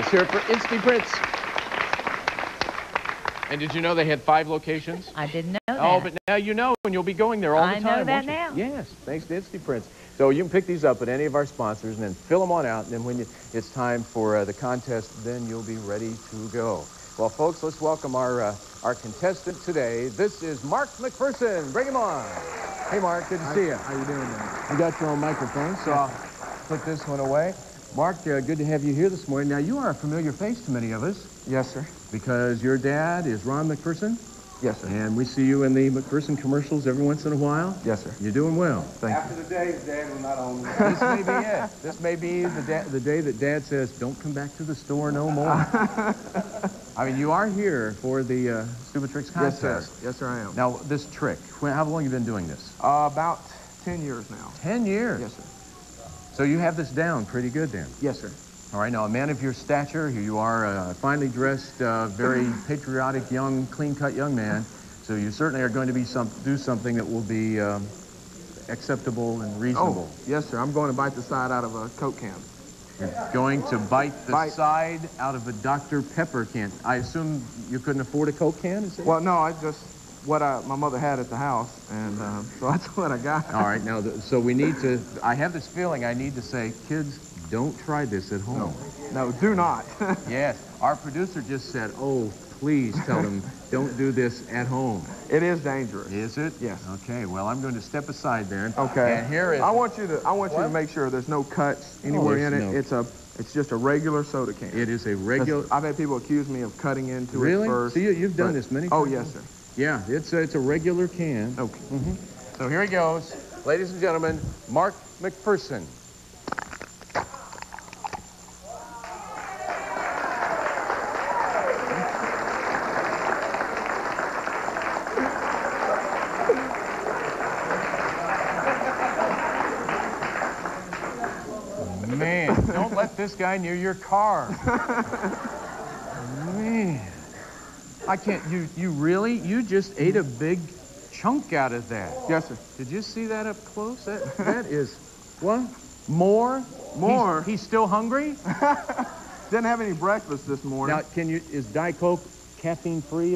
Let's hear it for Insty Prints. And did you know they had five locations? I didn't know that. Oh, but now you know, and you'll be going there all I the know time. that won't you? now. Yes, thanks to Insty Prints. So you can pick these up at any of our sponsors and then fill them on out. And then when you, it's time for uh, the contest, then you'll be ready to go. Well, folks, let's welcome our uh, our contestant today. This is Mark McPherson. Bring him on. Hey, Mark. Good to see you. How you doing, man? You got your own microphone, so I'll put this one away. Mark, uh, good to have you here this morning. Now, you are a familiar face to many of us Yes, sir. because your dad is Ron McPherson, Yes, sir. and we see you in the McPherson commercials every once in a while. Yes, sir. You're doing well. Thank After the day Dad was not on. This may be it. This may be the, da- the day that Dad says, don't come back to the store no more. I mean, you are here for the uh, Stupid Tricks you. Yes, sir. Yes, sir, I am. Now, this trick, when, how long have you been doing this? Uh, about 10 years now. Ten years. Yes, sir. So you have this down pretty good then. Yes, sir. All right, now a man of your stature, you are a finely dressed, uh, very patriotic, young, clean-cut young man. So you certainly are going to be some, do something that will be um, acceptable and reasonable. Oh, yes, sir. I'm going to bite the side out of a Coke can. You're going to bite the Bite. side out of a Dr. Pepper can. I assume you couldn't afford a Coke can, is? Well, no, I just, what I, my mother had at the house, and uh, so that's what I got. All right, now, the, so we need to, I have this feeling I need to say, kids, don't try this at home. No, no do not. Yes, our producer just said, oh, please tell them, don't do this at home. it is dangerous. Is it? Yes. Okay, well, I'm going to step aside then. Okay. And here is, I want you to, I want you to make sure there's no cuts anywhere there's in it. no- It's a, it's just a regular soda can. it is a regular, I've had people accuse me of cutting into really? it first. See, you, you've done but- this many Oh, yes, sir. Yeah, it's a, it's a regular can. Okay. Mm-hmm. So here he goes. Ladies and gentlemen, Mark McPherson. Man, don't let this guy near your car. Man. I can't, you, you really, you just ate a big chunk out of that. Yes, sir. Did you see that up close? That, that is, what? More? More? He's, he's still hungry? Didn't have any breakfast this morning. Now, can you, is Diet Coke caffeine free